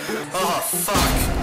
Oh, fuck.